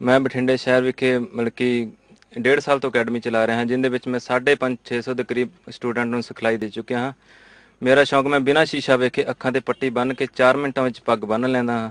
ਮੈਂ ਬਠਿੰਡੇ ਸ਼ਹਿਰ ਵਿਖੇ ਮਤਲਬ ਕਿ ਡੇਢ ਸਾਲ ਤੋਂ ਅਕੈਡਮੀ ਚਲਾ ਰਿਹਾ ਹਾਂ, ਜਿੰਦੇ ਵਿੱਚ ਮੈਂ 550 600 ਦੇ ਕਰੀਬ ਸਟੂਡੈਂਟ ਨੂੰ ਸਿਖਲਾਈ ਦੇ ਚੁੱਕਿਆ ਹਾਂ। ਮੇਰਾ ਸ਼ੌਂਕ ਮੈਂ ਬਿਨਾਂ ਸ਼ੀਸ਼ਾ ਵੇਖੇ ਅੱਖਾਂ ਤੇ ਪੱਟੀ ਬੰਨ੍ਹ ਕੇ 4 ਮਿੰਟਾਂ ਵਿੱਚ ਪੱਗ ਬੰਨ੍ਹ ਲੈਂਦਾ ਹਾਂ।